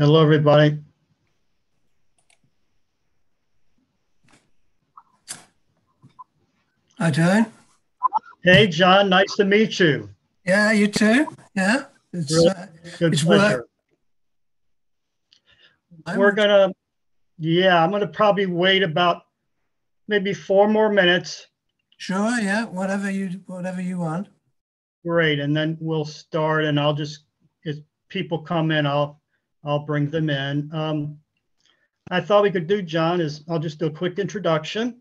Hello, everybody. Hi, John. Hey, John, nice to meet you. Yeah, you too. Yeah, it's Really uh, Good It's pleasure. I'm- We're gonna, yeah, I'm gonna probably wait about maybe four more minutes. sure. Yeah, whatever you whatever you want. Great, and then we'll start and I'll just, as people come in, I'll, I'll bring them in. Um, I thought we could do, John, is I'll just do a quick introduction.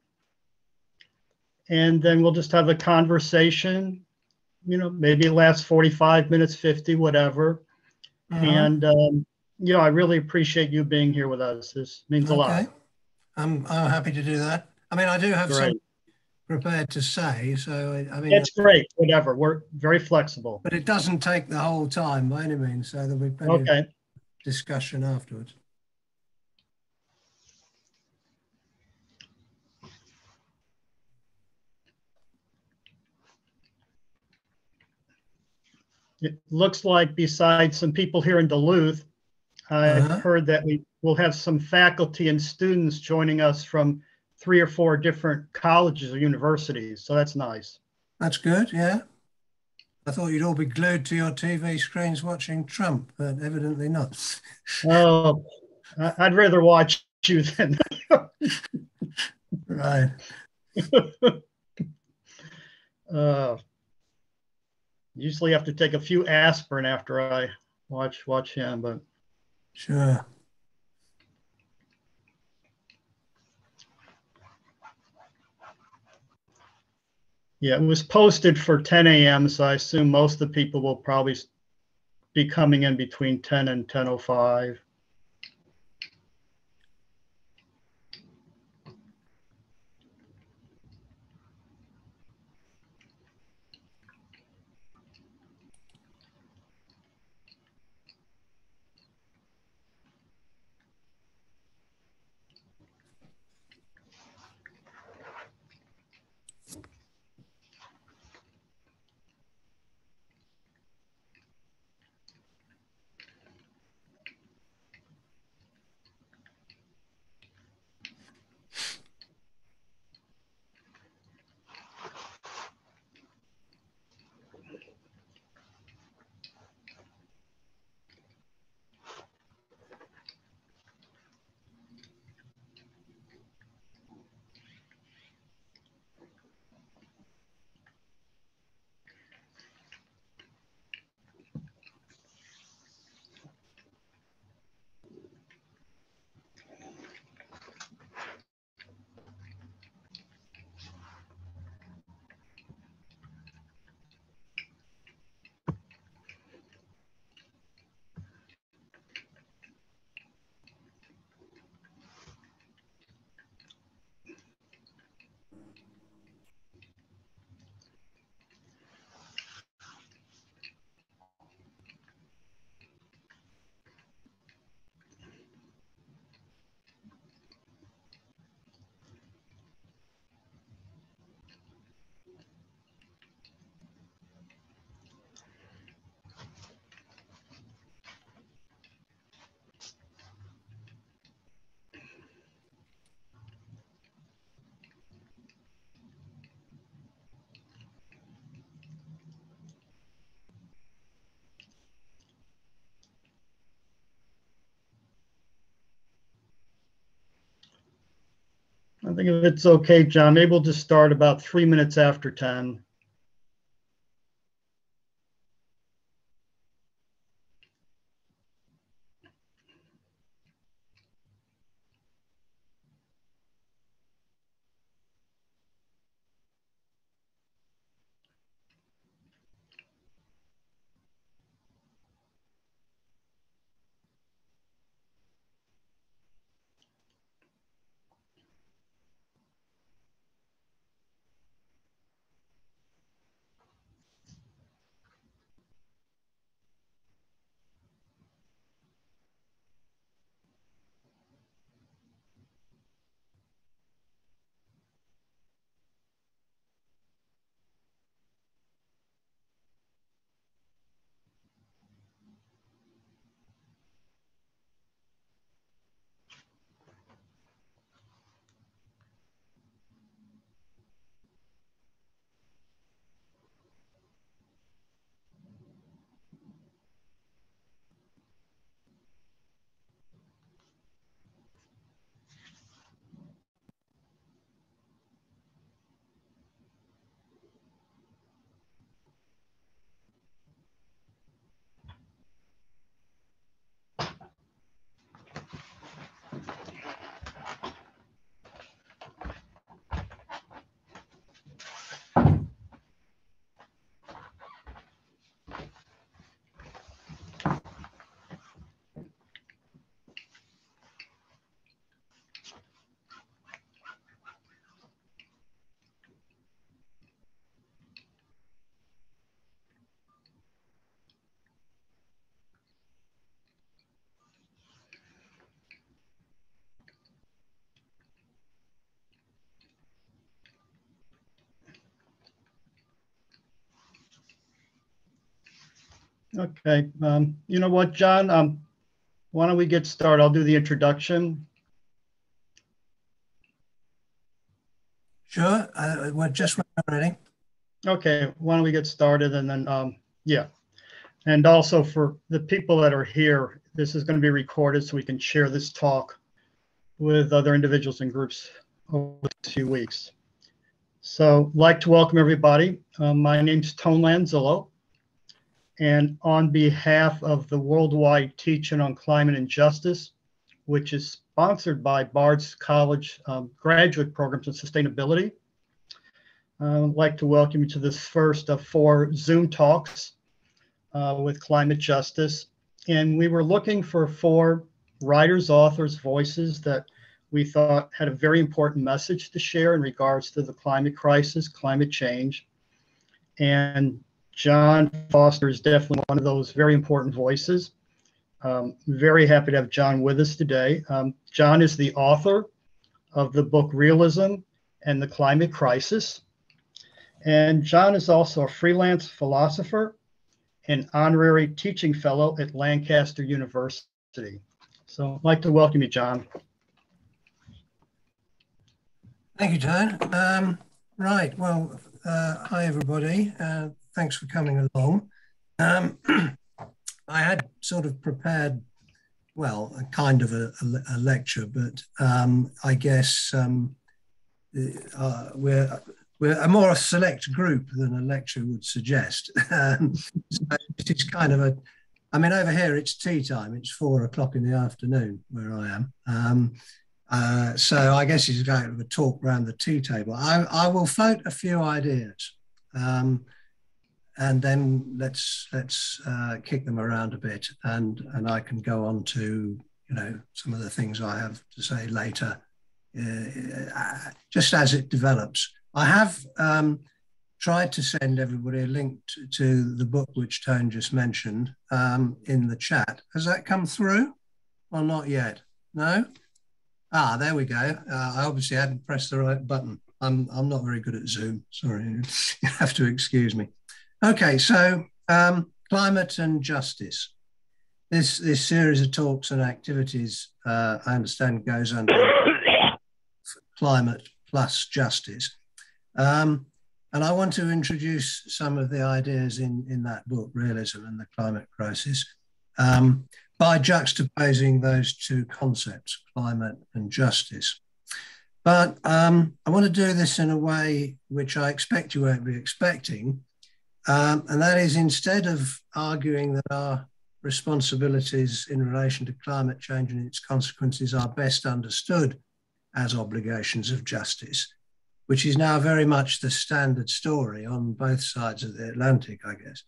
And then we'll just have a conversation, you know, maybe it lasts 45 minutes, 50, whatever. Mhm. And, um, you know, I really appreciate you being here with us. This means a okay, lot. I'm I'm happy to do that. I mean, I do have Great. some prepared to say, so I, mean, It's great, whatever. We're very flexible. but it doesn't take the whole time by any means. So there'll be plenty of Okay, discussion afterwards. it looks like besides some people here in Duluth, I've Uh-huh. heard that we will have some faculty and students joining us from three or four different colleges or universities. So that's nice. That's good. Yeah. I thought you'd all be glued to your TV screens watching Trump, but evidently not. Oh, I'd rather watch you than. Right. Uh, Usually have to take a few aspirin after I watch, watch him, but Sure. Yeah, it was posted for 10 a.m. So I assume most of the people will probably be coming in between 10 and 10:05. I think if it's okay, John, maybe we'll just start about three minutes after 10. Okay, um, you know what, John? Um, why don't we get started? I'll do the introduction. Sure, uh, we're just ready. Okay, why don't we get started and then, um, yeah. And also for the people that are here, this is going to be recorded so we can share this talk with other individuals and groups over the few weeks. So like to welcome everybody. Um, my name's Tone Lanzillo. And on behalf of the Worldwide Teach-in on Climate and Justice, which is sponsored by Bard's College um, Graduate Programs in Sustainability, uh, I'd like to welcome you to this first of four Zoom talks uh, with climate justice. And we were looking for four writers, authors, voices that we thought had a very important message to share in regards to the climate crisis, climate change. And John Foster is definitely one of those very important voices. Um, very happy to have John with us today. Um, John is the author of the book Realism and the Climate Crisis. And John is also a freelance philosopher and honorary teaching fellow at Lancaster University. So I'd like to welcome you, John. Thank you, John. Um, right, well, uh, hi everybody. Uh, thanks for coming along. Um, I had sort of prepared, well, a kind of a, a, a lecture, but um, I guess um, uh, we're we're a more select group than a lecture would suggest. Um, so it's kind of a, I mean, over here it's tea time. It's four o'clock in the afternoon where I am. Um, uh, so I guess it's kind of a talk around the tea table. I, I will float a few ideas, um, and then let's let's uh, kick them around a bit, and and I can go on to you know some of the things I have to say later, uh, uh just as it develops. I have um, tried to send everybody a link to, to, the book which Tone just mentioned um, in the chat. Has that come through Well, not yet? No? Ah, there we go. Uh, I obviously hadn't pressed the right button. I'm, I'm not very good at Zoom. Sorry, you have to excuse me. Okay, so um, climate and justice. This, this series of talks and activities, uh, I understand, goes under climate plus justice. Um, and I want to introduce some of the ideas in, in that book, Realism and the Climate Crisis. Um, by juxtaposing those two concepts, climate and justice. But um, I want to do this in a way which I expect you won't be expecting, um, and that is instead of arguing that our responsibilities in relation to climate change and its consequences are best understood as obligations of justice, which is now very much the standard story on both sides of the Atlantic, I guess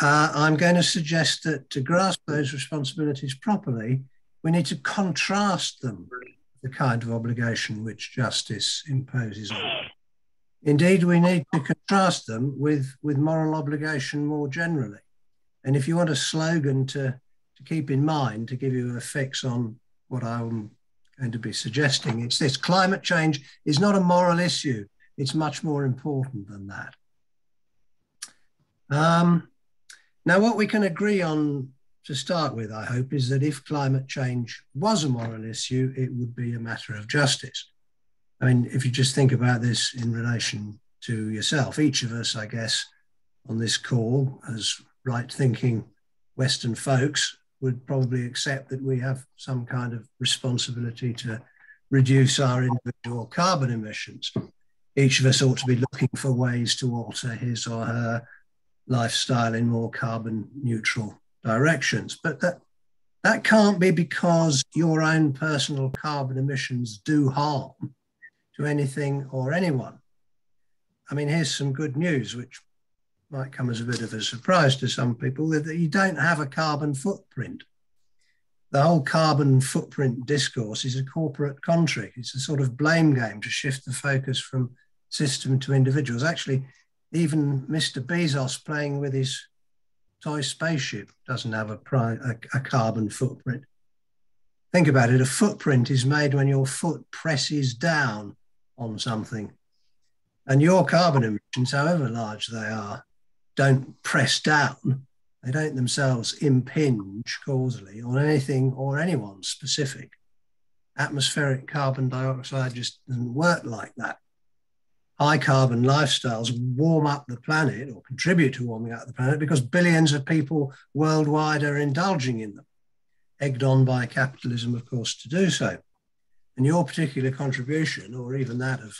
uh, I'm going to suggest that to grasp those responsibilities properly, we need to contrast them with the kind of obligation which justice imposes on them. Indeed, we need to contrast them with, with moral obligation more generally. And if you want a slogan to, to keep in mind to give you a fix on what I'm going to be suggesting, it's this climate change is not a moral issue, it's much more important than that. Um, now, what we can agree on to start with, I hope, is that if climate change was a moral issue, it would be a matter of justice. I mean, if you just think about this in relation to yourself, each of us, I guess, on this call, as right thinking Western folks, would probably accept that we have some kind of responsibility to reduce our individual carbon emissions. Each of us ought to be looking for ways to alter his or her lifestyle in more carbon neutral directions. But that, that can't be because your own personal carbon emissions do harm to anything or anyone. I mean, here's some good news, which might come as a bit of a surprise to some people that you don't have a carbon footprint. The whole carbon footprint discourse is a corporate contract. It's a sort of blame game to shift the focus from system to individuals. Actually, even Mr. Bezos playing with his toy spaceship doesn't have a, pri- a, a carbon footprint. Think about it a footprint is made when your foot presses down on something. And your carbon emissions, however large they are, don't press down. They don't themselves impinge causally on anything or anyone specific. Atmospheric carbon dioxide just doesn't work like that. High carbon lifestyles warm up the planet or contribute to warming up the planet because billions of people worldwide are indulging in them, egged on by capitalism, of course, to do so. And your particular contribution, or even that of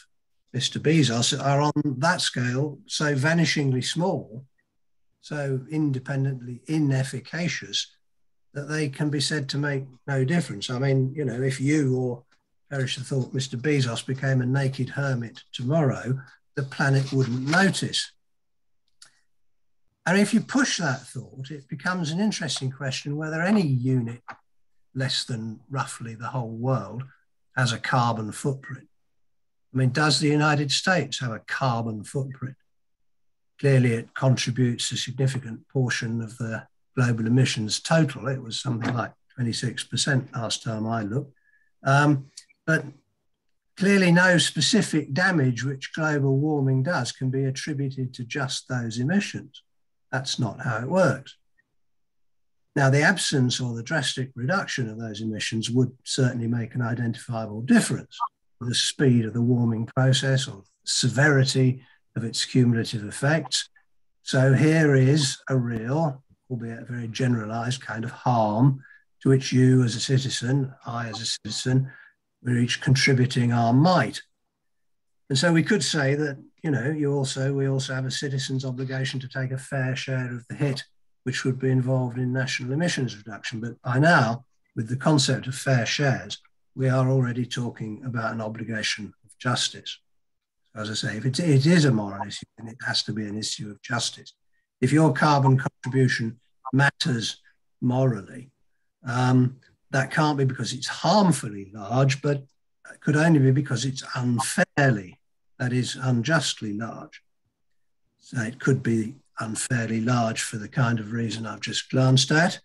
Mr. Bezos, are on that scale so vanishingly small so independently inefficacious that they can be said to make no difference. I mean, you know, if you or Perisher thought Mr. Bezos became a naked hermit tomorrow, the planet wouldn't notice. And if you push that thought, it becomes an interesting question whether any unit less than roughly the whole world has a carbon footprint. I mean, does the United States have a carbon footprint? clearly it contributes a significant portion of the global emissions total. It was something like 26% last time I looked. Um, but clearly, no specific damage which global warming does can be attributed to just those emissions. That's not how it works. Now, the absence or the drastic reduction of those emissions would certainly make an identifiable difference. To the speed of the warming process or severity of its cumulative effects. So here is a real, albeit a very generalized kind of harm to which you as a citizen, I as a citizen, we're each contributing our might. And so we could say that, you know, you also, we also have a citizen's obligation to take a fair share of the hit, which would be involved in national emissions reduction. But by now, with the concept of fair shares, we are already talking about an obligation of justice as I say, if it, it is a moral issue, then it has to be an issue of justice. If your carbon contribution matters morally, um, that can't be because it's harmfully large, but could only be because it's unfairly, that is, unjustly large. So it could be unfairly large for the kind of reason I've just glanced at,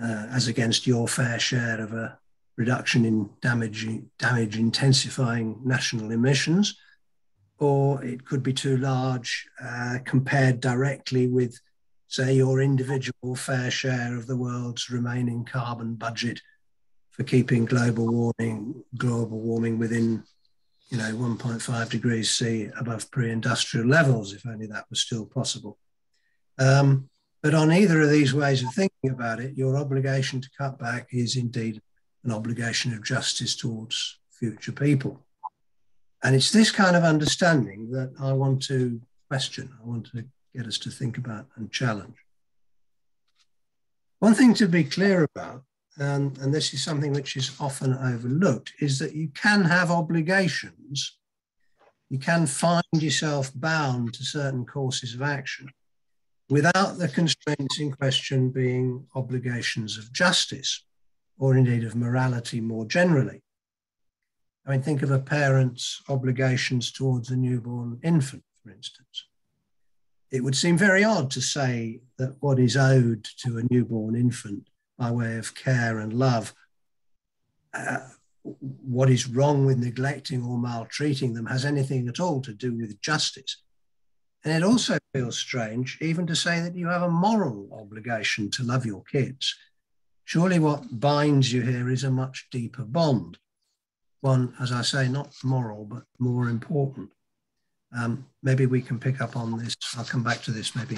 uh, as against your fair share of a reduction in damage, damage intensifying national emissions or it could be too large uh, compared directly with, say, your individual fair share of the world's remaining carbon budget for keeping global warming, global warming within, you know, 1.5 degrees C above pre-industrial levels, if only that was still possible. Um, but on either of these ways of thinking about it, your obligation to cut back is indeed an obligation of justice towards future people. And it's this kind of understanding that I want to question, I want to get us to think about and challenge. One thing to be clear about, and, and this is something which is often overlooked, is that you can have obligations. You can find yourself bound to certain courses of action without the constraints in question being obligations of justice or indeed of morality more generally. I mean, think of a parent's obligations towards a newborn infant, for instance. It would seem very odd to say that what is owed to a newborn infant by way of care and love, uh, what is wrong with neglecting or maltreating them has anything at all to do with justice. And it also feels strange even to say that you have a moral obligation to love your kids. Surely what binds you here is a much deeper bond one, as I say, not moral, but more important. Um, maybe we can pick up on this. I'll come back to this maybe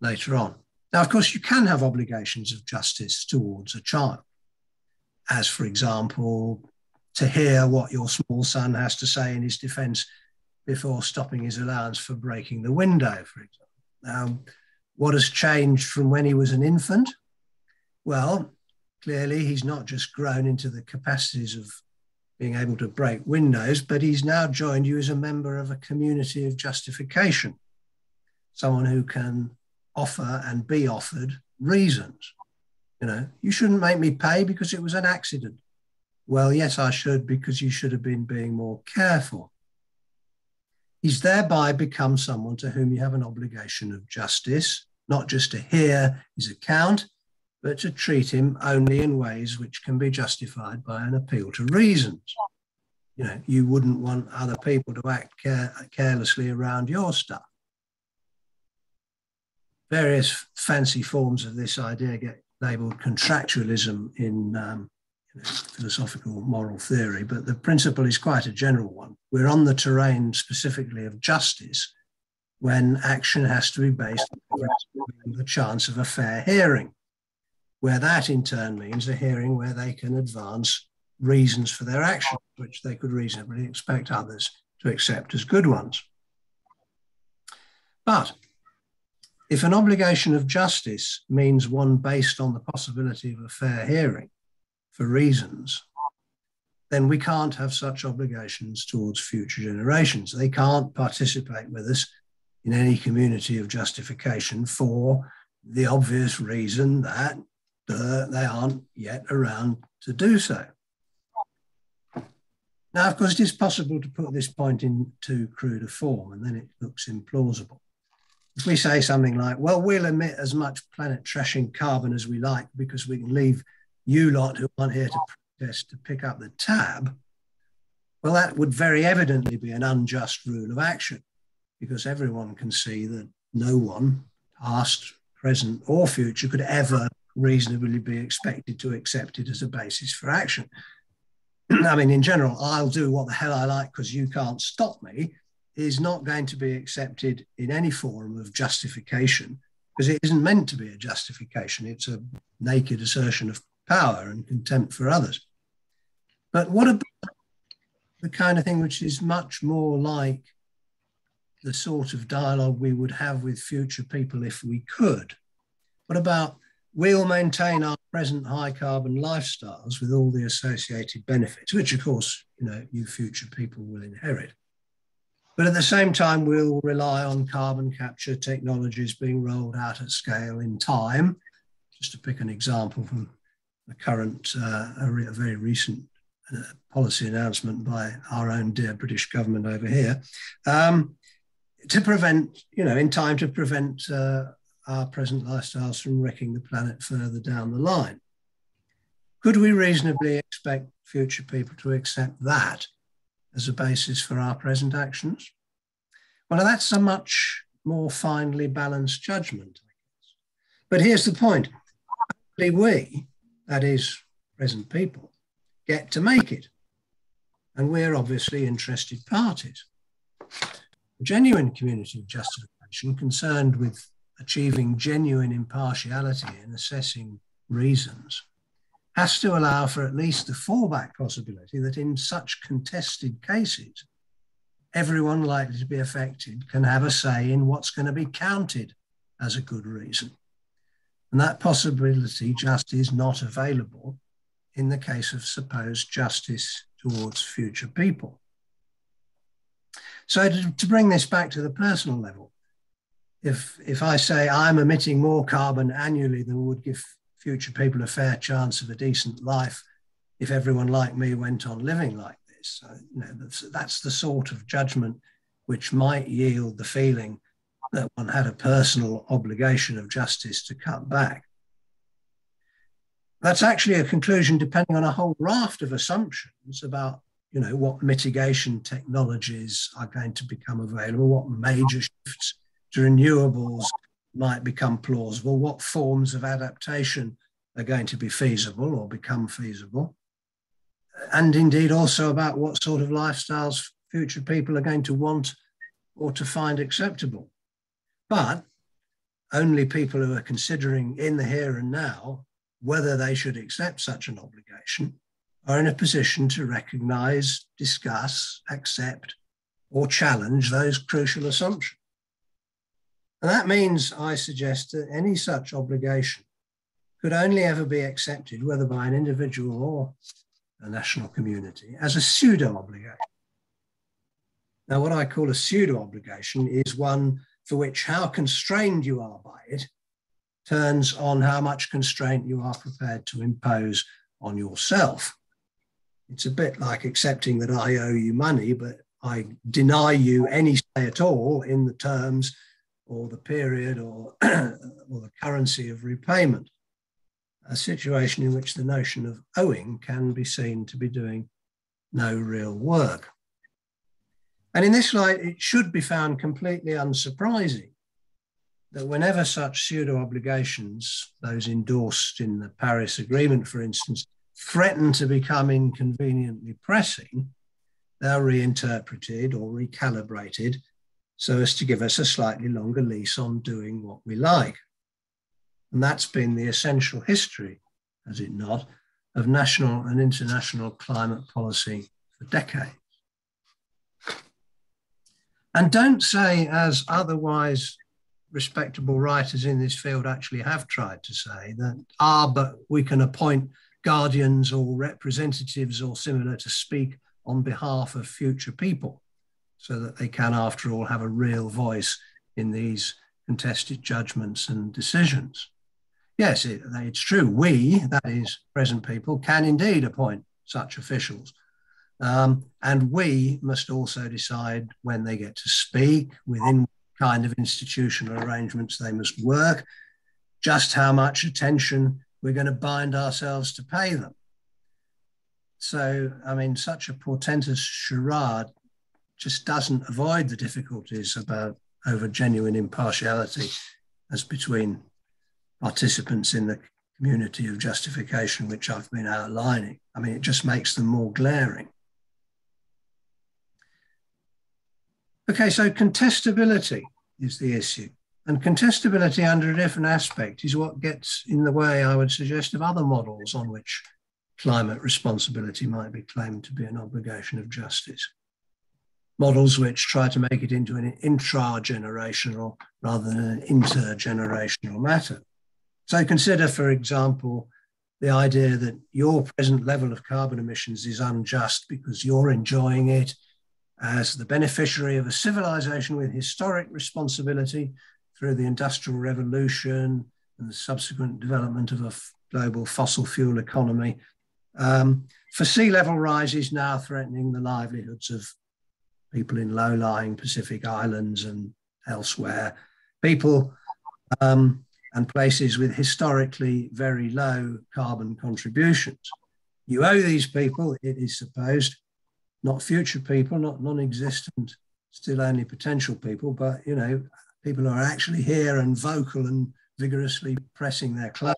later on. Now, of course, you can have obligations of justice towards a child, as, for example, to hear what your small son has to say in his defense before stopping his allowance for breaking the window, for example. Now, what has changed from when he was an infant? Well, clearly, he's not just grown into the capacities of being able to break windows, but he's now joined you as a member of a community of justification, someone who can offer and be offered reasons. You know, you shouldn't make me pay because it was an accident. Well, yes, I should because you should have been being more careful. He's thereby become someone to whom you have an obligation of justice, not just to hear his account, but to treat him only in ways which can be justified by an appeal to reasons. You know, you wouldn't want other people to act care, carelessly around your stuff. various fancy forms of this idea get labeled contractualism in um, you know, philosophical moral theory, but the principle is quite a general one. We're on the terrain specifically of justice when action has to be based on the chance of a fair hearing, where that in turn means a hearing where they can advance reasons for their actions, which they could reasonably expect others to accept as good ones. But if an obligation of justice means one based on the possibility of a fair hearing for reasons, then we can't have such obligations towards future generations. They can't participate with us in any community of justification for the obvious reason that uh, they aren't yet around to do so. Now, of course, it is possible to put this point into cruder form, and then it looks implausible. If we say something like, well, we'll emit as much planet trashing carbon as we like because we can leave you lot who aren't here to protest to pick up the tab, well, that would very evidently be an unjust rule of action because everyone can see that no one, past, present, or future, could ever reasonably be expected to accept it as a basis for action. I mean, in general, I'll do what the hell I like because you can't stop me is not going to be accepted in any form of justification because it isn't meant to be a justification. It's a naked assertion of power and contempt for others. But what about the kind of thing which is much more like the sort of dialogue we would have with future people if we could? What about we'll maintain our present high carbon lifestyles with all the associated benefits, which of course, you know, you future people will inherit. But at the same time, we'll rely on carbon capture technologies being rolled out at scale in time. Just to pick an example from the current, uh, a, re- a, very recent uh, policy announcement by our own dear British government over here, um, to prevent, you know, in time to prevent uh, our present lifestyles from wrecking the planet further down the line. Could we reasonably expect future people to accept that as a basis for our present actions? Well, that's a much more finely balanced judgment, I guess. But here's the point only we, that is, present people, get to make it. And we're obviously interested parties. A genuine community of justification concerned with achieving genuine impartiality in assessing reasons has to allow for at least the fallback possibility that in such contested cases, everyone likely to be affected can have a say in what's going to be counted as a good reason. And that possibility just is not available in the case of supposed justice towards future people. So, to, to bring this back to the personal level, if if I say I'm emitting more carbon annually than would give future people a fair chance of a decent life if everyone like me went on living like this, so, you know, that's, that's the sort of judgment which might yield the feeling that one had a personal obligation of justice to cut back. That's actually a conclusion depending on a whole raft of assumptions about you know what mitigation technologies are going to become available, what major shifts to renewables might become plausible, what forms of adaptation are going to be feasible or become feasible, and indeed also about what sort of lifestyles future people are going to want or to find acceptable. But only people who are considering in the here and now whether they should accept such an obligation are in a position to recognize, discuss, accept, or challenge those crucial assumptions. And that means, I suggest, that any such obligation could only ever be accepted, whether by an individual or a national community, as a pseudo obligation. Now, what I call a pseudo obligation is one for which how constrained you are by it turns on how much constraint you are prepared to impose on yourself. It's a bit like accepting that I owe you money, but I deny you any say at all in the terms or the period or, or the currency of repayment, a situation in which the notion of owing can be seen to be doing no real work. And in this light, it should be found completely unsurprising that whenever such pseudo obligations, those endorsed in the Paris Agreement, for instance, threaten to become inconveniently pressing, they're reinterpreted or recalibrated so as to give us a slightly longer lease on doing what we like. And that's been the essential history, has it not, of national and international climate policy for decades. And don't say, as otherwise respectable writers in this field actually have tried to say, that, ah, but we can appoint guardians or representatives or similar to speak on behalf of future people so that they can, after all, have a real voice in these contested judgments and decisions. Yes, it, it's true. We, that is, present people, can indeed appoint such officials. Um, and we must also decide when they get to speak, within what kind of institutional arrangements they must work, just how much attention we're going to bind ourselves to pay them. So, I mean, such a portentous charade just doesn't avoid the difficulties about over genuine impartiality as between participants in the community of justification, which I've been outlining. I mean, it just makes them more glaring. Okay, so contestability is the issue. And contestability under a different aspect is what gets in the way, I would suggest, of other models on which climate responsibility might be claimed to be an obligation of justice. Models which try to make it into an intra-generational rather than an intergenerational matter. So consider, for example, the idea that your present level of carbon emissions is unjust because you're enjoying it as the beneficiary of a civilization with historic responsibility through the Industrial Revolution and the subsequent development of a global fossil fuel economy. Um, for sea level rise is now threatening the livelihoods of people in low lying Pacific islands and elsewhere, people um, and places with historically very low carbon contributions. You owe these people, it is supposed, not future people, not non-existent, still only potential people, but you know, people who are actually here and vocal and vigorously pressing their claims.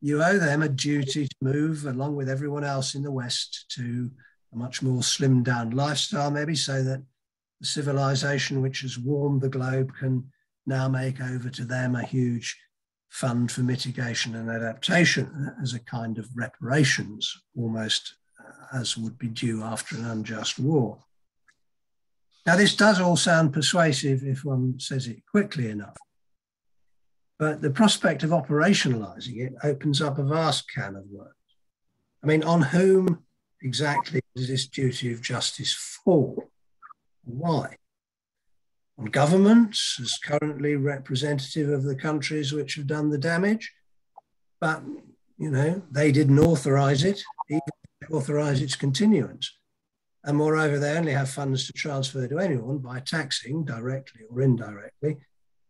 You owe them a duty to move along with everyone else in the West to a much more slimmed down lifestyle, maybe, so that the civilization which has warmed the globe can now make over to them a huge fund for mitigation and adaptation as a kind of reparations, almost as would be due after an unjust war. Now, this does all sound persuasive if one says it quickly enough. But the prospect of operationalizing it opens up a vast can of worms. I mean, on whom exactly does this duty of justice fall? Why? On governments, as currently representative of the countries which have done the damage, but you know they didn't authorize it, even authorize its continuance. And moreover, they only have funds to transfer to anyone by taxing directly or indirectly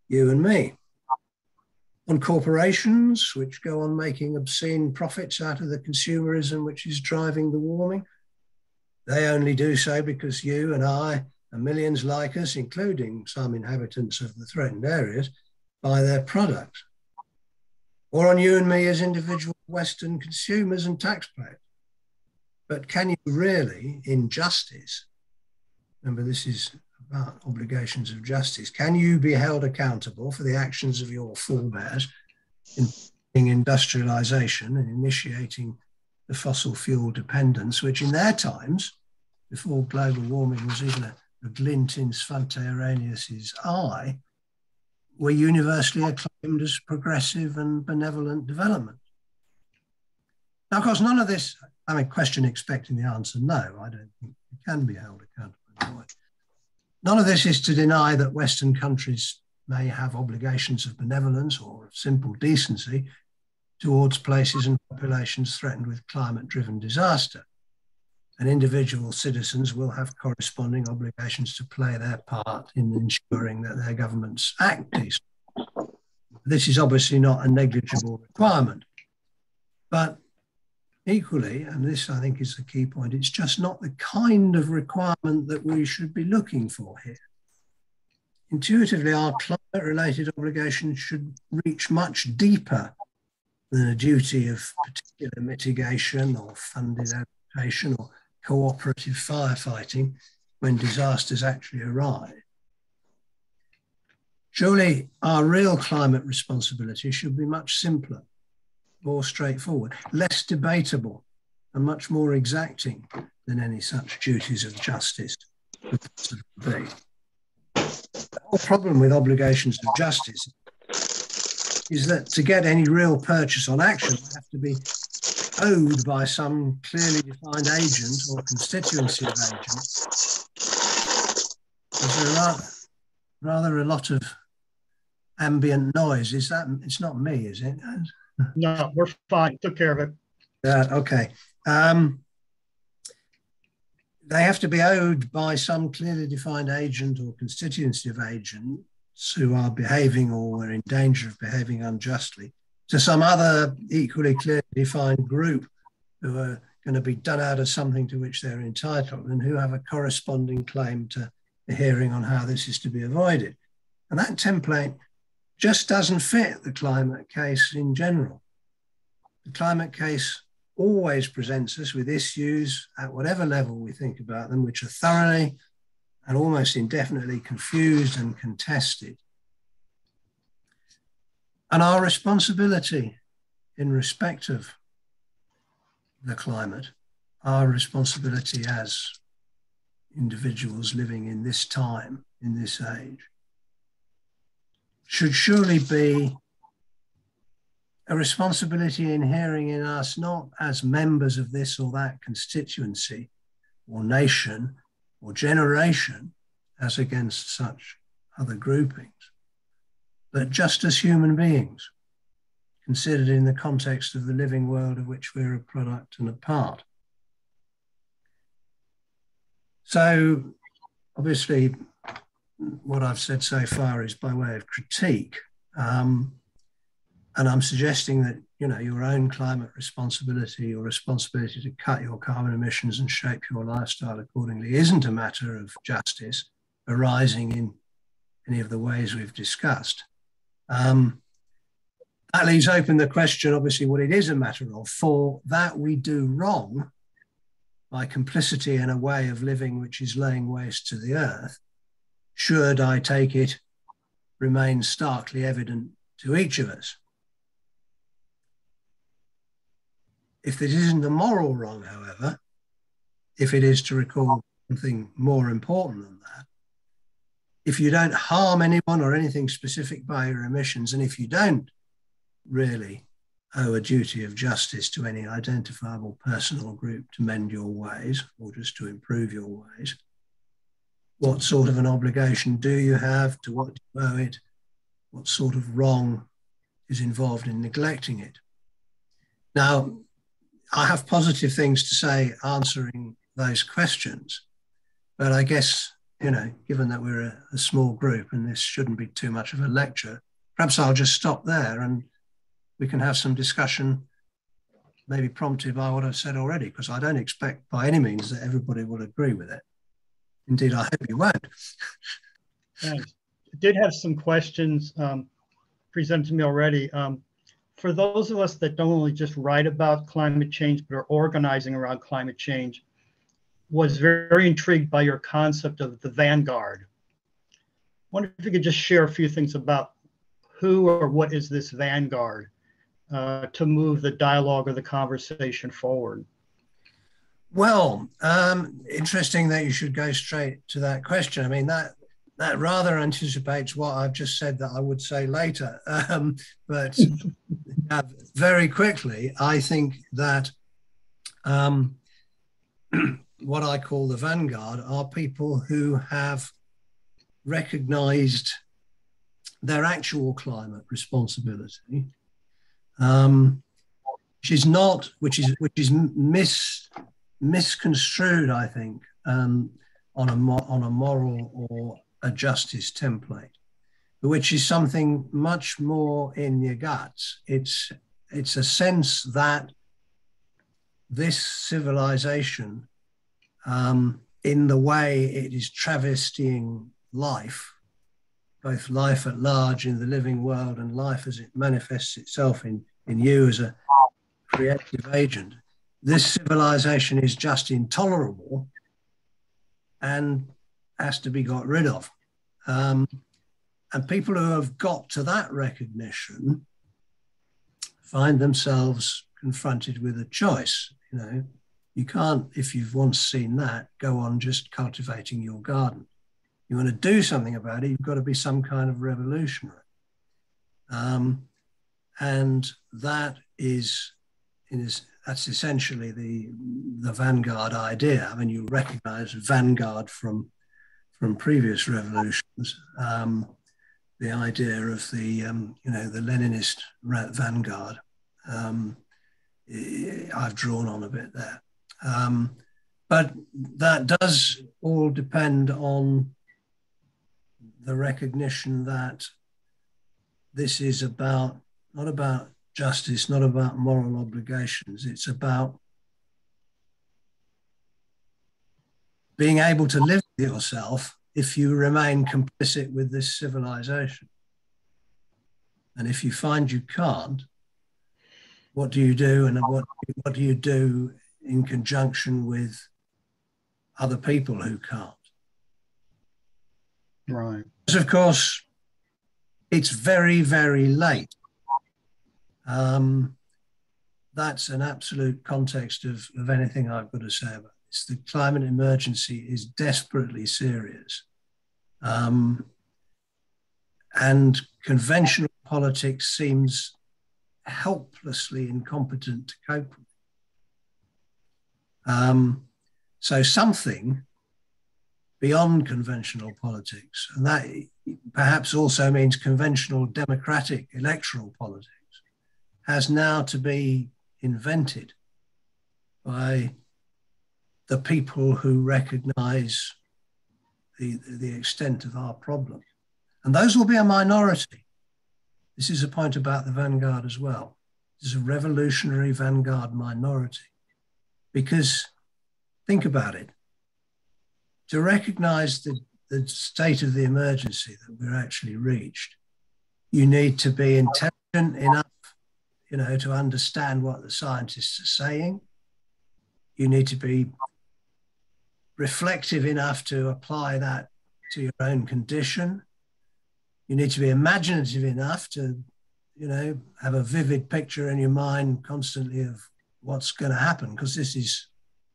you and me. On corporations, which go on making obscene profits out of the consumerism which is driving the warming, they only do so because you and I and millions like us, including some inhabitants of the threatened areas, buy their products. Or on you and me as individual Western consumers and taxpayers. But can you really, in justice, remember this is about obligations of justice, can you be held accountable for the actions of your forebears in industrialization and initiating the fossil fuel dependence, which in their times, before global warming was even a, a glint in Svante Arrhenius's eye, were universally acclaimed as progressive and benevolent development. Now, of course, none of this I mean, question expecting the answer no, I don't think it can be held accountable. None of this is to deny that Western countries may have obligations of benevolence or of simple decency towards places and populations threatened with climate driven disaster. And individual citizens will have corresponding obligations to play their part in ensuring that their governments act decently. This is obviously not a negligible requirement. But Equally, and this I think is the key point, it's just not the kind of requirement that we should be looking for here. Intuitively, our climate related obligations should reach much deeper than a duty of particular mitigation or funded adaptation or cooperative firefighting when disasters actually arrive. Surely our real climate responsibility should be much simpler, more straightforward, less debatable, and much more exacting than any such duties of justice would be. The whole problem with obligations of justice is that to get any real purchase on action, they have to be owed by some clearly defined agent or constituency of agents. There's a lot, rather a lot of ambient noise. Is that? It's not me, is it? No, we're fine. Took care of it. Uh, okay. Um, they have to be owed by some clearly defined agent or constituency of agents who are behaving or are in danger of behaving unjustly to some other equally clearly defined group who are going to be done out of something to which they're entitled and who have a corresponding claim to a hearing on how this is to be avoided. And that template just doesn't fit the climate case in general. The climate case always presents us with issues at whatever level we think about them, which are thoroughly and almost indefinitely confused and contested. And our responsibility in respect of the climate, our responsibility as individuals living in this time, in this age, should surely be a responsibility inhering in us not as members of this or that constituency or nation or generation as against such other groupings, but just as human beings, considered in the context of the living world of which we're a product and a part. So, obviously, what I've said so far is by way of critique. Um, and I'm suggesting that you know your own climate responsibility, your responsibility to cut your carbon emissions and shape your lifestyle accordingly, isn't a matter of justice arising in any of the ways we've discussed. Um, that leaves open the question, obviously, what it is a matter of. For that we do wrong by complicity in a way of living which is laying waste to the earth, should I take it, remains starkly evident to each of us. If this isn't a moral wrong, however, if it is to recall something more important than that, if you don't harm anyone or anything specific by your emissions, and if you don't really owe a duty of justice to any identifiable person or group to mend your ways or just to improve your ways, what sort of an obligation do you have? To what do you owe it? What sort of wrong is involved in neglecting it? Now, I have positive things to say answering those questions. But I guess, you know, given that we're a, a, small group and this shouldn't be too much of a lecture, perhaps I'll just stop there and we can have some discussion, maybe prompted by what I've said already, because I don't expect by any means that everybody will agree with it. Indeed, I hope you won't. Thanks. I did have some questions um, presented to me already. Um, for those of us that don't only just write about climate change, but are organizing around climate change, was very, intrigued by your concept of the vanguard. I wonder if you could just share a few things about who or what is this vanguard uh, to move the dialogue or the conversation forward. Well, um, interesting that you should go straight to that question. I mean, that that rather anticipates what I've just said that I would say later. Um, but uh, very quickly, I think that um, what I call the vanguard are people who have recognized their actual climate responsibility, um, which is not, which is which is mis misconstrued, I think, um, on a on a moral or a justice template, which is something much more in your guts. It's it's a sense that this civilization, um, in the way it is travestying life, both life at large in the living world and life as it manifests itself in, in you as a creative agent, this civilization is just intolerable and has to be got rid of. Um, and people who have got to that recognition find themselves confronted with a choice. You know, you can't, if you've once seen that, go on just cultivating your garden. You want to do something about it, you've got to be some kind of revolutionary. Um, and that is, is that's essentially the the vanguard idea. I mean, you recognise vanguard from from previous revolutions. Um, the idea of the um, you know the Leninist vanguard. Um, I've drawn on a bit there, um, but that does all depend on the recognition that this is about not about justice, not about moral obligations. It's about being able to live with yourself if you remain complicit with this civilization. And if you find you can't, what do you do? And what, what do you do in conjunction with other people who can't? Right. Because, of course, it's very, very late um, that's an absolute context of, of anything I've got to say about this. The climate emergency is desperately serious. Um, and conventional politics seems helplessly incompetent to cope with. Um, so something beyond conventional politics, and that perhaps also means conventional democratic electoral politics, has now to be invented by the people who recognize the, the extent of our problem. And those will be a minority. This is a point about the vanguard as well. Is a revolutionary vanguard minority. Because think about it to recognize the, the state of the emergency that we're actually reached, you need to be intelligent enough you know, to understand what the scientists are saying. You need to be reflective enough to apply that to your own condition. You need to be imaginative enough to, you know, have a vivid picture in your mind constantly of what's going to happen, because this is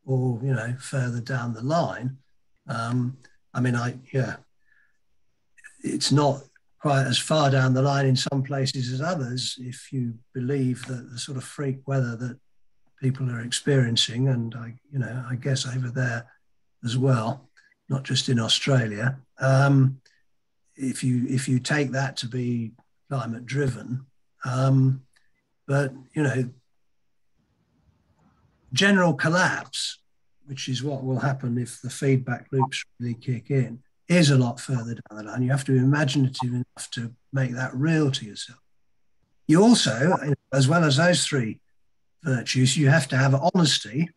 all, you know, further down the line. Um, I mean, I, yeah, it's not quite as far down the line in some places as others if you believe that the sort of freak weather that people are experiencing and I you know I guess over there as well not just in Australia um, if you if you take that to be climate driven um, but you know general collapse which is what will happen if the feedback loops really kick in is a lot further down the line. You have to be imaginative enough to make that real to yourself. You also, as well as those three virtues, you have to have honesty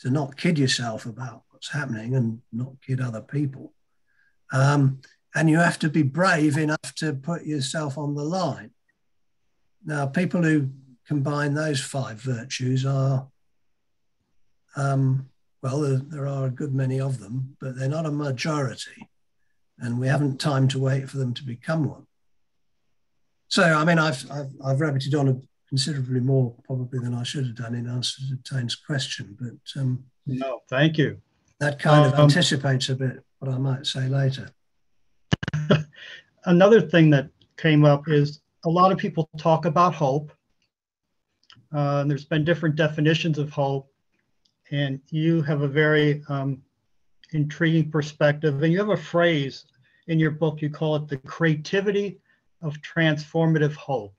to not kid yourself about what's happening and not kid other people. Um, and you have to be brave enough to put yourself on the line. Now, people who combine those five virtues are um, well, there, there, are a good many of them, but they're not a majority. And we haven't time to wait for them to become one. So, I mean, I've, I've, I've rabbited on a considerably more probably than I should have done in answer to Tone's question. But um, no, thank you. That kind of um, anticipates a bit what I might say later. Another thing that came up is a lot of people talk about hope. Uh, there's been different definitions of hope and you have a very um, intriguing perspective. And you have a phrase in your book, you call it the creativity of transformative hope.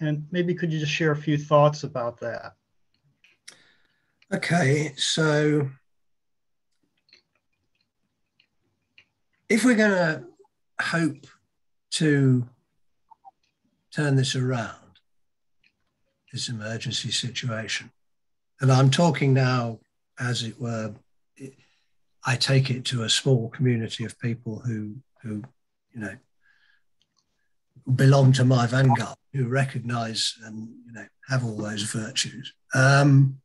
And maybe could you just share a few thoughts about that? Okay, so if we're going to hope to turn this around, this emergency situation, and I'm talking now, as it were, I take it to a small community of people who, who, you know, belong to my vanguard, who recognise and you know have all those virtues. Um,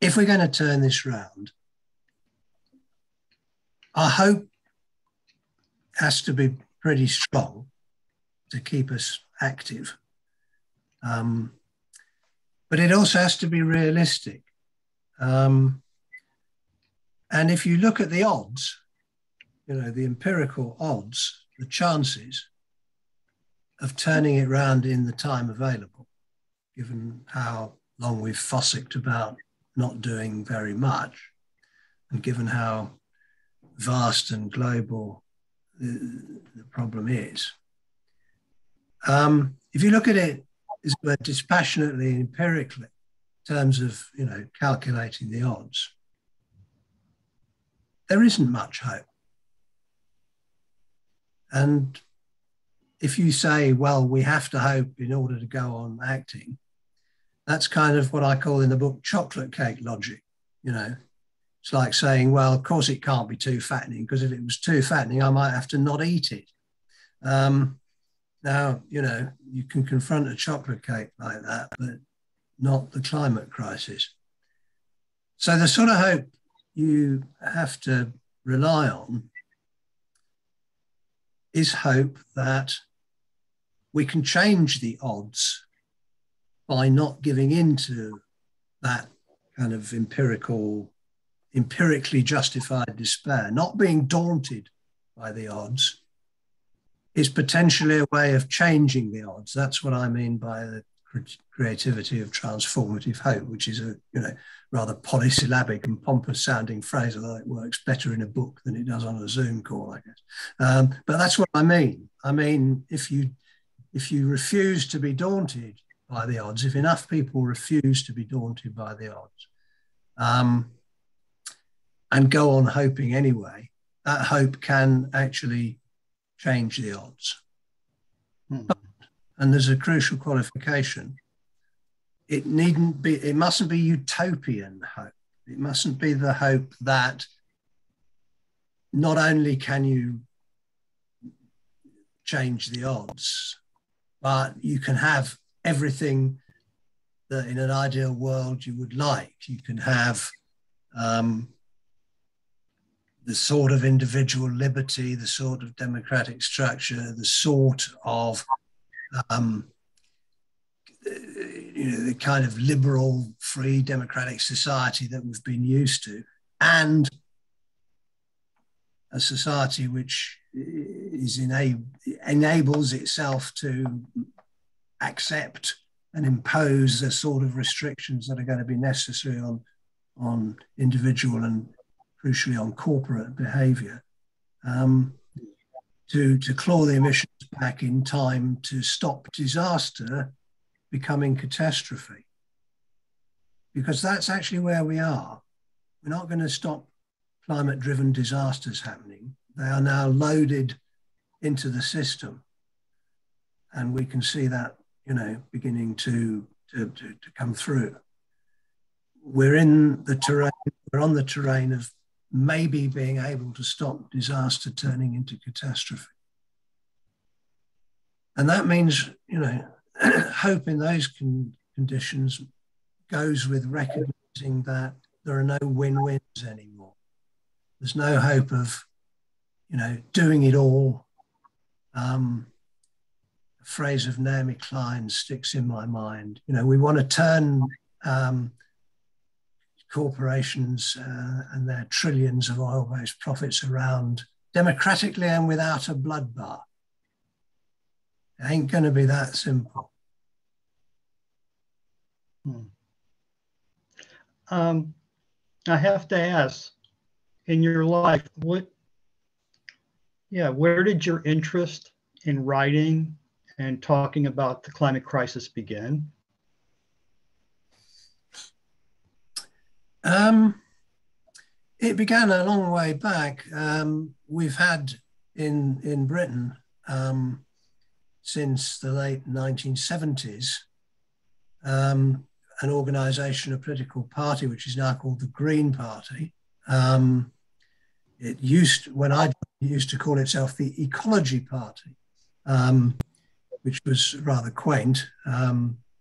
if we're going to turn this round, our hope has to be pretty strong to keep us active. Um, but it also has to be realistic. Um, and if you look at the odds, you know, the empirical odds, the chances of turning it round in the time available, given how long we've fossicked about not doing very much, and given how vast and global the, the problem is. Um, if you look at it dispassionately and empirically, in terms of you know calculating the odds, there isn't much hope. And if you say, well, we have to hope in order to go on acting, that's kind of what I call in the book chocolate cake logic. You know, it's like saying, well, of course it can't be too fattening because if it was too fattening, I might have to not eat it. Um, now, you know, you can confront a chocolate cake like that, but not the climate crisis. So the sort of hope you have to rely on is hope that we can change the odds by not giving in to that kind of empirical, empirically justified despair, not being daunted by the odds, is potentially a way of changing the odds. That's what I mean by the creativity of transformative hope, which is a you know rather polysyllabic and pompous sounding phrase, although it works better in a book than it does on a Zoom call, I guess. Um, but that's what I mean. I mean, if you if you refuse to be daunted by the odds, if enough people refuse to be daunted by the odds, um, and go on hoping anyway, that hope can actually change the odds. Hmm. And there's a crucial qualification. It needn't be, it mustn't be utopian hope. It mustn't be the hope that not only can you change the odds, but you can have everything that in an ideal world you would like. You can have um, the sort of individual liberty, the sort of democratic structure, the sort of um, you know, the kind of liberal, free, democratic society that we've been used to, and a society which is enab- enables itself to accept and impose the sort of restrictions that are going to be necessary on on individual and crucially on corporate behavior, um, to, to claw the emissions back in time to stop disaster becoming catastrophe. Because that's actually where we are. We're not going to stop climate driven disasters happening. They are now loaded into the system. And we can see that, you know, beginning to, to, to, to come through. We're in the terrain, we're on the terrain of maybe being able to stop disaster turning into catastrophe. And that means, you know, hope in those con- conditions goes with recognizing that there are no win wins anymore. There's no hope of, you know, doing it all. Um, a phrase of Naomi Klein sticks in my mind. You know, we want to turn um, corporations uh, and their trillions of oil based profits around democratically and without a blood bloodbath. It ain't going to be that simple. Hmm. Um, I have to ask in your life, what, yeah, where did your interest in writing and talking about the climate crisis begin? Um, it began a long way back. Um, we've had in in Britain um, since the late 1970s um, an organisation, a political party, which is now called the Green Party. Um, it used when I used to call itself the Ecology Party. Um, which was rather quaint,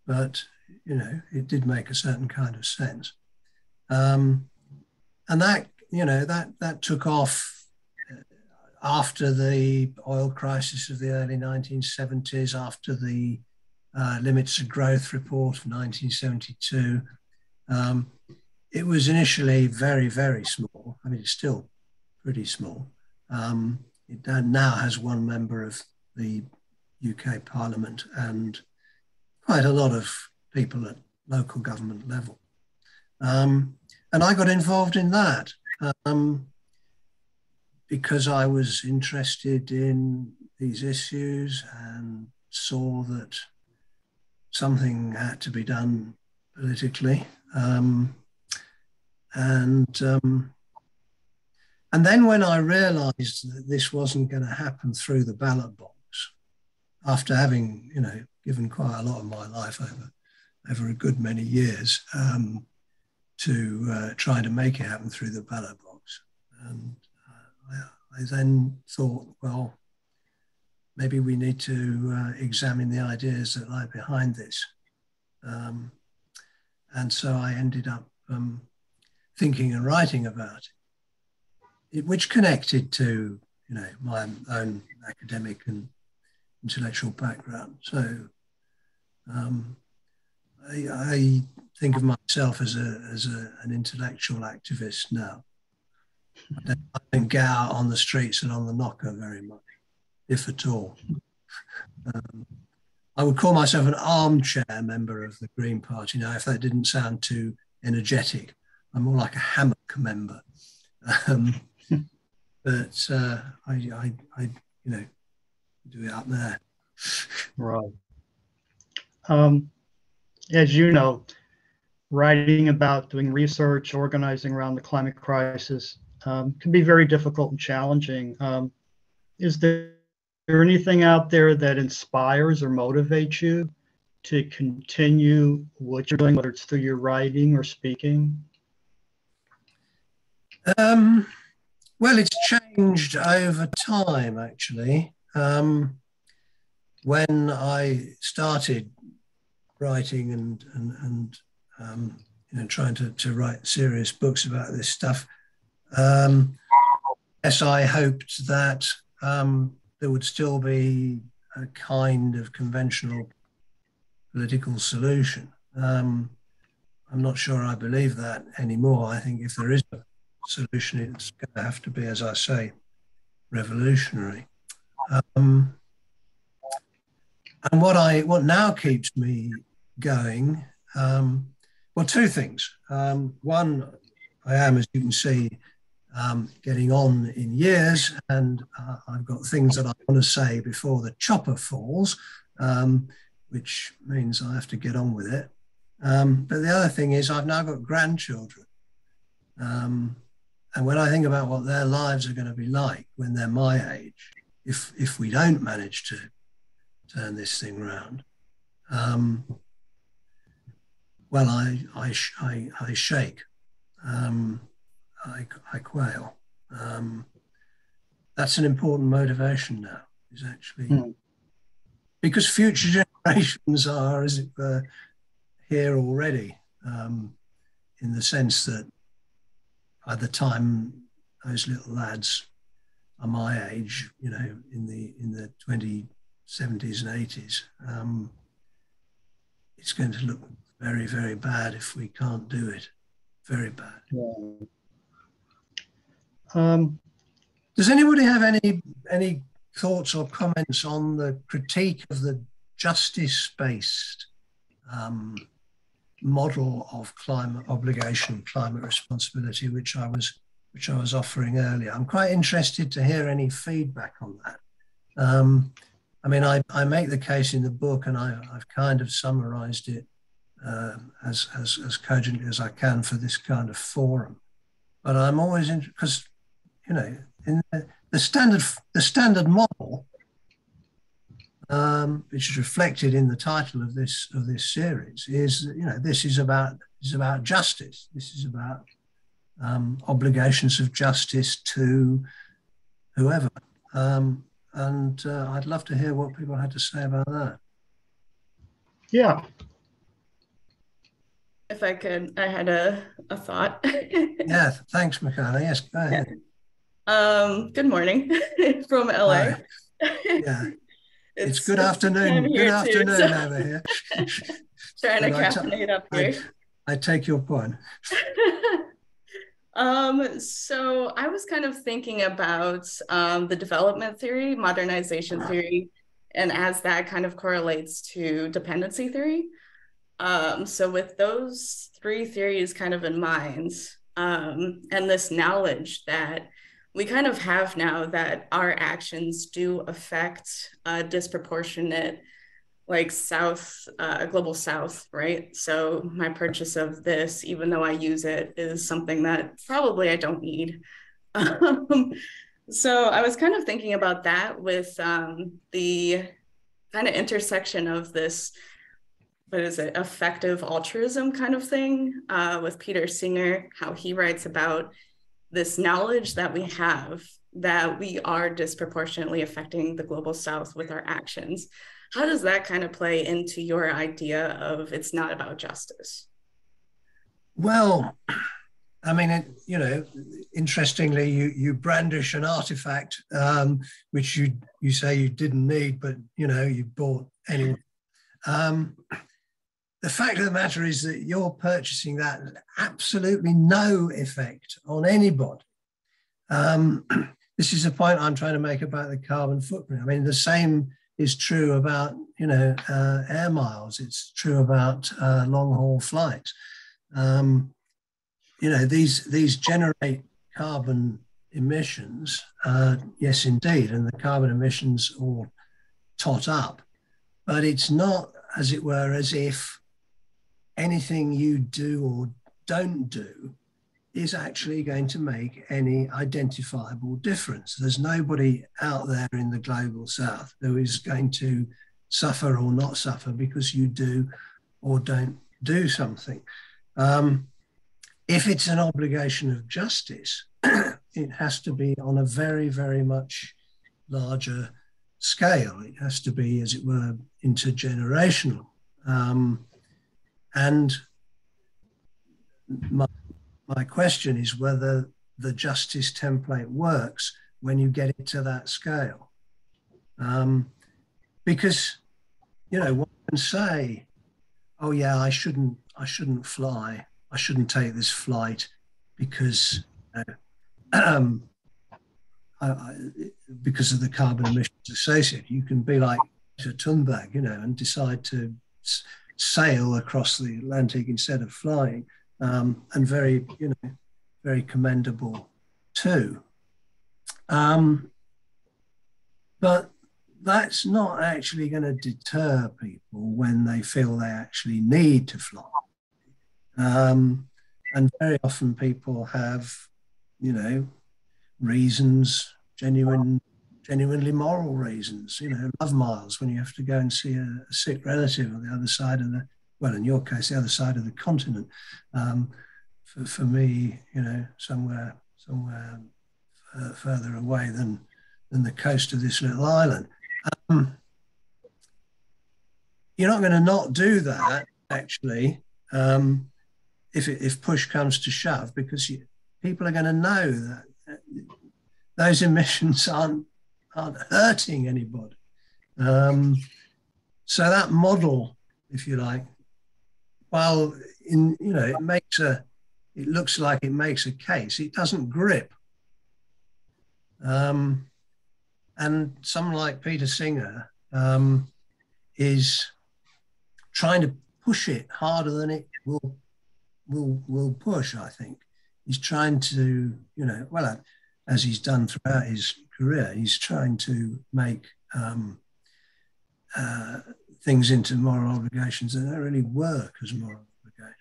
but you know, it did make a certain kind of sense. Um, and that, you know, that that took off after the oil crisis of the early 1970s, after the uh, Limits of Growth report of 1972. Um, it was initially very, very small. I mean, it's still pretty small. Um, it now has one member of the UK Parliament and quite a lot of people at local government level. Um, and I got involved in that um, because I was interested in these issues and saw that something had to be done politically. Um, and um, and then when I realised that this wasn't going to happen through the ballot box, after having you know given quite a lot of my life over over a good many years um, to uh, try to make it happen through the ballot box, and uh, I, I, then thought, well, maybe we need to uh, examine the ideas that lie behind this, um, and so I ended up um, thinking and writing about it, which connected to you know my own academic and intellectual background. So um, I, I, think of myself as a as a, an intellectual activist now. I don't, I don't, get out on the streets and on the knocker very much, if at all. Um, I would call myself an armchair member of the Green Party now, if that didn't sound too energetic. I'm more like a hammock member. Um, but uh, I, I, I, you know, do it up there. Right. Um, as you know, writing about doing research, organizing around the climate crisis um, can be very difficult and challenging. Um, is there anything out there that inspires or motivates you to continue what you're doing, whether it's through your writing or speaking? Um, well, it's changed over time, actually. Um, when I started writing and and, and um, you know trying to, to write serious books about this stuff, um, yes, I hoped that um, there would still be a kind of conventional political solution. Um, I'm not sure I believe that anymore. I think if there is a solution, it's going to have to be, as I say, revolutionary. Um, and what I what now keeps me going, um, well, two things. Um, one, I am, as you can see, um, getting on in years, and uh, I've got things that I want to say before the chopper falls, um, which means I have to get on with it. Um, but the other thing is, I've now got grandchildren. Um, and when I think about what their lives are going to be like when they're my age, if if we don't manage to turn this thing around, um, well, I I I, I shake, um, I I quail. Um, that's an important motivation now. Is actually mm. because future generations are, as it were, here already. Um, in the sense that by the time those little lads are my age, you know, in the in the 2070s and 80s, um, it's going to look very, very bad if we can't do it. Very bad. Yeah. Um, Does anybody have any any thoughts or comments on the critique of the justice-based um, model of climate obligation, climate responsibility, which I was which I was offering earlier. I'm quite interested to hear any feedback on that. Um, I mean, I, I make the case in the book, and I, have kind of summarised it uh, as, as as cogently as I can for this kind of forum. But I'm always interested because, you know, in the, the standard the standard model um, which is reflected in the title of this of this series, is you know this is about is about justice. This is about um, obligations of justice to whoever. Um, and uh, I'd love to hear what people had to say about that. Yeah. If I could, I had a, a thought. yeah, thanks, Michaela. Yes, go ahead. Um, good morning from LA. Yeah. It's, it's, good afternoon. Good afternoon too, so over here. trying to caffeinate up here. I, I take your point. Um, so I was kind of thinking about um, the development theory, modernization theory, and as that kind of correlates to dependency theory. Um, so with those three theories kind of in mind, um, and this knowledge that we kind of have now that our actions do affect a disproportionate like South, uh, global South, right? So my purchase of this, even though I use it, is something that probably I don't need. Um, so I was kind of thinking about that with um, the kind of intersection of this, what is it, effective altruism kind of thing uh, with Peter Singer, how he writes about this knowledge that we have that we are disproportionately affecting the global South with our actions how does that kind of play into your idea of it's not about justice? Well, I mean, it, you know, interestingly, you you brandish an artifact um, which you you say you didn't need, but you know you bought anyway. Um, the fact of the matter is that you're purchasing that absolutely no effect on anybody. Um, this is the point I'm trying to make about the carbon footprint. I mean, the same is true about you know uh, air miles. It's true about uh, long haul flights. Um, you know these these generate carbon emissions. Uh, yes, indeed, and the carbon emissions all tot up. But it's not, as it were, as if anything you do or don't do is actually going to make any identifiable difference. There's nobody out there in the global south who is going to suffer or not suffer because you do or don't do something. Um, if it's an obligation of justice, it has to be on a very, very much larger scale. It has to be, as it were, intergenerational. Um, and my my question is whether the justice template works when you get it to that scale. Um, because, you know, one can say, oh yeah, I shouldn't, I shouldn't fly. I shouldn't take this flight because, um, I, I, because of the carbon emissions associated. You can be like Greta Thunberg, you know, and decide to sail across the Atlantic instead of flying um, and very, you know, very commendable too. Um, but that's not actually going to deter people when they feel they actually need to fly. Um, and very often people have, you know, reasons, genuine, genuinely moral reasons, you know, love miles when you have to go and see a, a sick relative on the other side of the well, in your case, the other side of the continent. Um, for, for me, you know, somewhere somewhere f- further away than than the coast of this little island. Um, you're not going to not do that, actually, um, if it, if push comes to shove, because you, people are going to know that those emissions aren't aren't hurting anybody. Um, so that model, if you like, while in you know it makes a it looks like it makes a case it doesn't grip um, and someone like peter singer um, is trying to push it harder than it will will will push i think he's trying to you know well as he's done throughout his career he's trying to make um, uh, things into moral obligations that don't really work as moral obligations.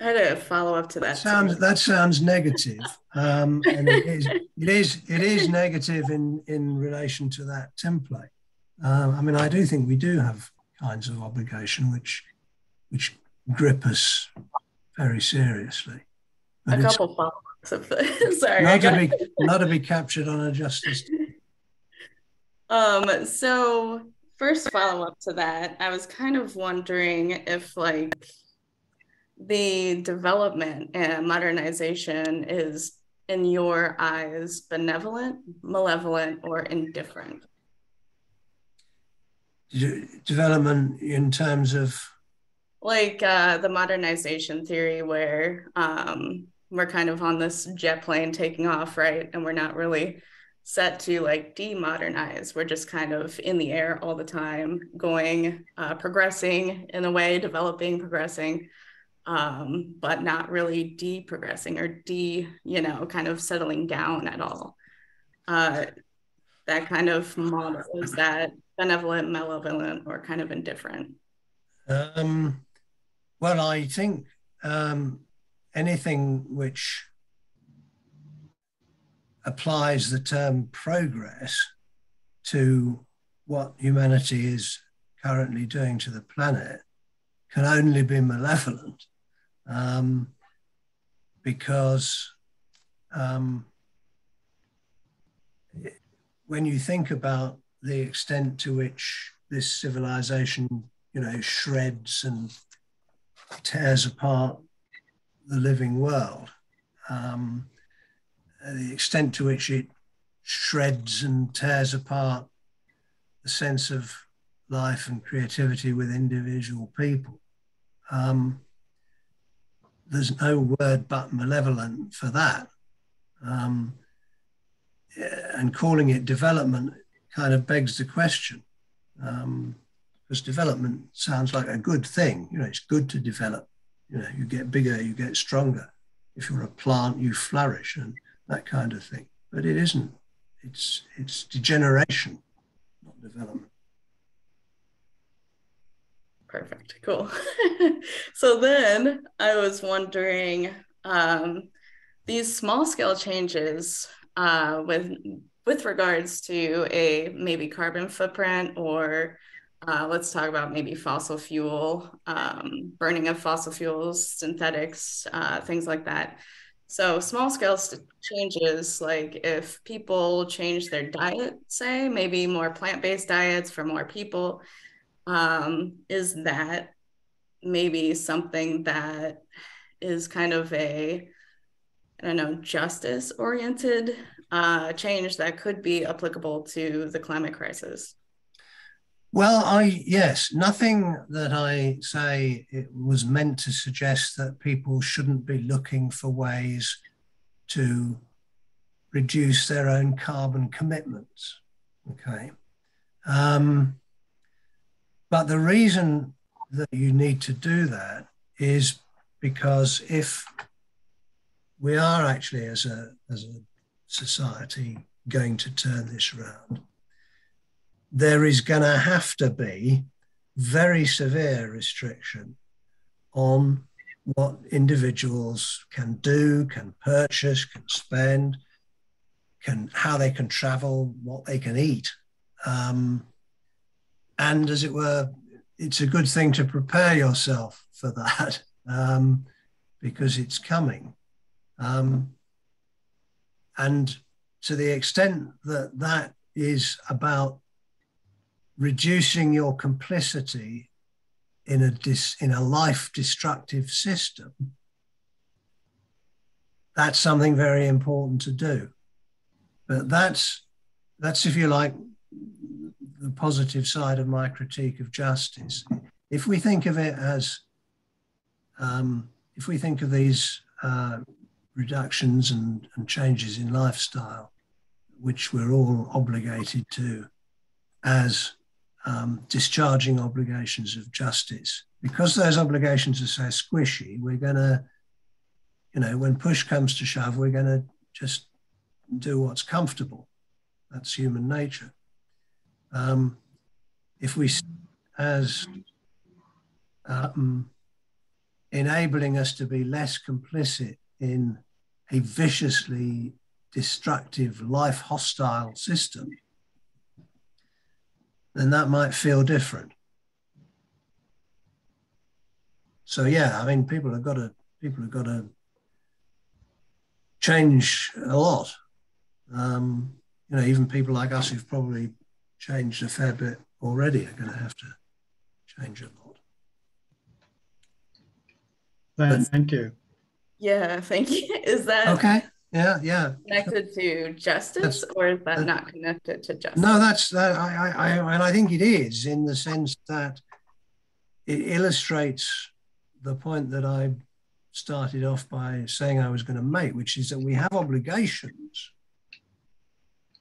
I had a follow up to that. that sounds that sounds negative, um, and it is it is it is negative in in relation to that template. Um, I mean, I do think we do have kinds of obligation which which grip us very seriously, a couple follow-ups of the sorry not to, be, not to be captured on a justice. Um so first follow-up to that i was kind of wondering if like the development and modernization is in your eyes benevolent malevolent or indifferent? Development in terms of? Like uh, the modernization theory where um, we're kind of on this jet plane taking off right? And we're not really set to like demodernize. We're just kind of in the air all the time going uh, progressing in a way developing progressing um, but not really de-progressing or de you know kind of settling down at all. Uh, that kind of model is that benevolent, malevolent, or kind of indifferent? Um, well, I think um, anything which applies the term progress to what humanity is currently doing to the planet can only be malevolent um, because um, when you think about the extent to which this civilization, you know, shreds and tears apart the living world, um, the extent to which it shreds and tears apart the sense of life and creativity with individual people. Um, there's no word but malevolent for that. Um, and calling it development kind of begs the question. Um, because development sounds like a good thing. You know, it's good to develop. You know, you get bigger, you get stronger. If you're a plant, you flourish and that kind of thing. But it isn't. It's it's degeneration, not development. Perfect. Cool. so then I was wondering, um, these small scale changes uh, with with regards to a maybe carbon footprint or uh, let's talk about maybe fossil fuel, um, burning of fossil fuels, synthetics, uh, things like that. So small scale changes, like if people change their diet, say maybe more plant based diets for more people, um, is that maybe something that is kind of a I don't know, justice oriented uh, change that could be applicable to the climate crisis? Well, I yes, nothing that I say it was meant to suggest that people shouldn't be looking for ways to reduce their own carbon commitments. Okay, um, but the reason that you need to do that is because if we are actually as a as a society going to turn this around, there is going to have to be very severe restriction on what individuals can do, can purchase, can spend, can how they can travel, what they can eat. Um, and as it were, it's a good thing to prepare yourself for that um, because it's coming. Um, and to the extent that that is about reducing your complicity in a dis, in a life destructive system, that's something very important to do. But that's that's if you like the positive side of my critique of justice. If we think of it as um, if we think of these uh, reductions and, and changes in lifestyle, which we're all obligated to as um, discharging obligations of justice. Because those obligations are so squishy, we're going to, you know, when push comes to shove, we're going to just do what's comfortable. That's human nature. Um, if we, as um, enabling us to be less complicit in a viciously destructive, life hostile system, then that might feel different. So yeah, I mean, people have got to people have got to change a lot. Um, you know, even people like us who've probably changed a fair bit already are going to have to change a lot. Thank, thank you. Yeah, thank you. Is that okay? Yeah, yeah. Connected to justice, that's, or is that, that, not connected to justice? No, that's that. I, I, I, and I think it is in the sense that it illustrates the point that I started off by saying I was going to make, which is that we have obligations.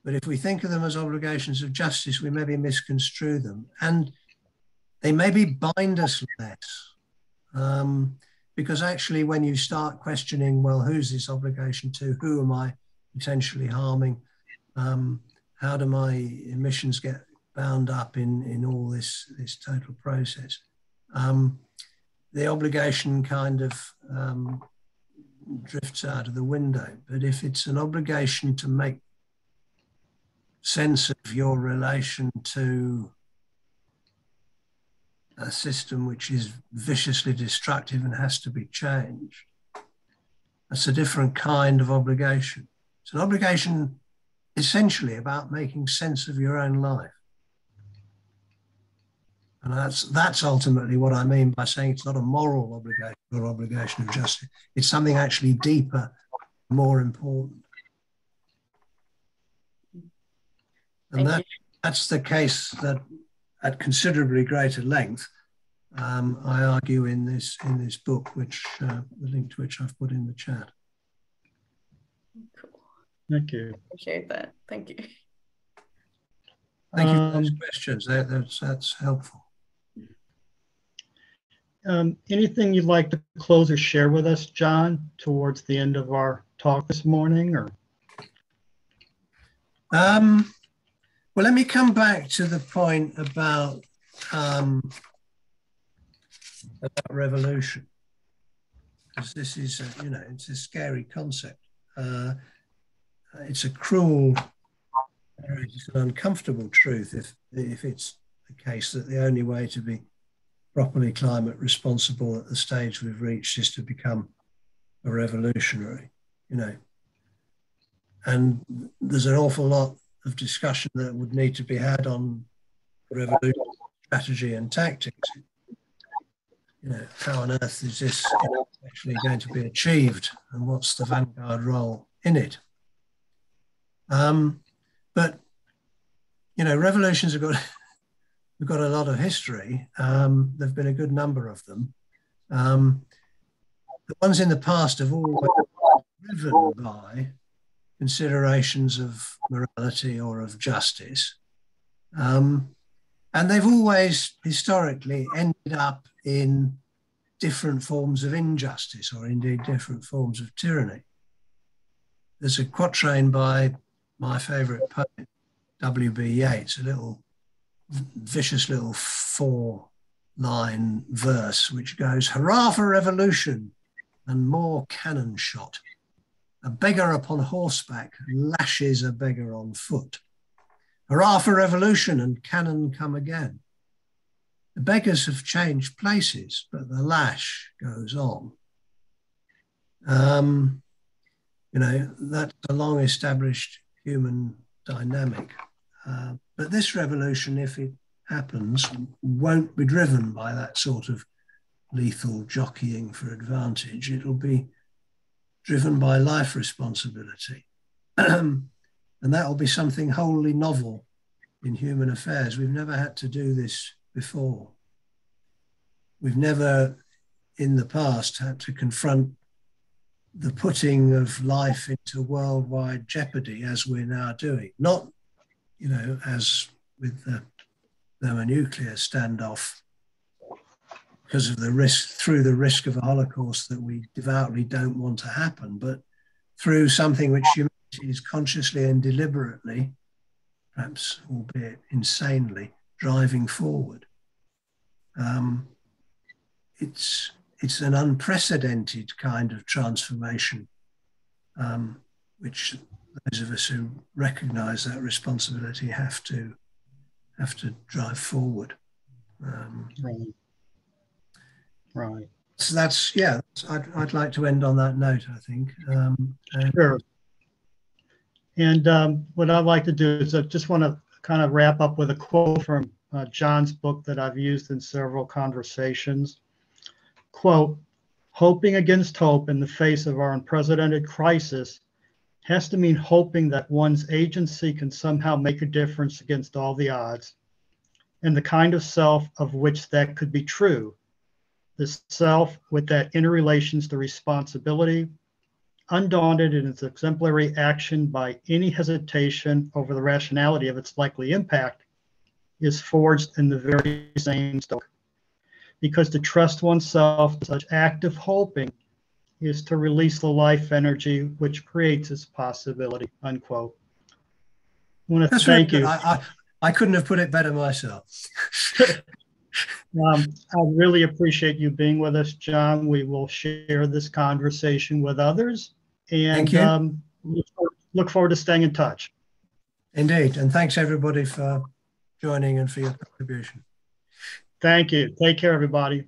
But if we think of them as obligations of justice, we maybe misconstrue them. And they maybe bind us less. Um, because actually, when you start questioning, well, who's this obligation to? Who am I potentially harming? Um, how do my emissions get bound up in, in all this, this total process? Um, the obligation kind of um, drifts out of the window. But if it's an obligation to make sense of your relation to a system which is viciously destructive and has to be changed. That's a different kind of obligation. It's an obligation essentially about making sense of your own life. And that's that's ultimately what I mean by saying it's not a moral obligation or obligation of justice. It's something actually deeper, more important. And that, that's the case that at considerably greater length, um, I argue in this in this book, which uh, the link to which I've put in the chat. Cool. Thank you. Appreciate that. Thank you. Thank you for those um, questions. That, that's that's helpful. Um, anything you'd like to close or share with us, John, towards the end of our talk this morning, or? Um, well, let me come back to the point about um, about revolution, because this is, a, you know, it's a scary concept. Uh, it's a cruel, it's an uncomfortable truth if if it's the case that the only way to be properly climate responsible at the stage we've reached is to become a revolutionary, you know. And there's an awful lot of discussion that would need to be had on revolution strategy and tactics. You know, how on earth is this actually going to be achieved, and what's the vanguard role in it? Um, but you know, revolutions have got we've got a lot of history. Um, there've been a good number of them. Um, the ones in the past have always been driven by considerations of morality or of justice. Um, and they've always historically ended up in different forms of injustice or indeed different forms of tyranny. There's a quatrain by my favorite poet, W.B. Yeats, a little vicious little four line verse which goes, Hurrah for revolution and more cannon shot. A beggar upon horseback lashes a beggar on foot. Hurrah for revolution and cannon come again. The beggars have changed places, but the lash goes on. Um, you know, that's a long established human dynamic. Uh, but this revolution, if it happens, won't be driven by that sort of lethal jockeying for advantage. It'll be driven by life responsibility. and that'll be something wholly novel in human affairs. We've never had to do this before. We've never in the past had to confront the putting of life into worldwide jeopardy as we're now doing. Not, you know, as with the thermonuclear standoff because of the risk, through the risk of a Holocaust that we devoutly don't want to happen, but through something which humanity is consciously and deliberately, perhaps albeit insanely, driving forward. Um, it's it's an unprecedented kind of transformation, um, which those of us who recognise that responsibility have to have to drive forward. Um, right. Right. So that's yeah. I'd, I'd like to end on that note. I think. Um, and Sure. And um, what I'd like to do is I just want to kind of wrap up with a quote from uh, John's book that I've used in several conversations. Quote, hoping against hope in the face of our unprecedented crisis has to mean hoping that one's agency can somehow make a difference against all the odds, and the kind of self of which that could be true. The self with that interrelations the responsibility, undaunted in its exemplary action by any hesitation over the rationality of its likely impact, is forged in the very same stoke. Because to trust oneself to such active hoping is to release the life energy which creates its possibility. Unquote. I want to that's thank good. you. I, I, I couldn't have put it better myself. Um, I really appreciate you being with us, John. We will share this conversation with others and um, look look forward to staying in touch. Indeed, and thanks everybody for joining and for your contribution. Thank you. Take care, everybody.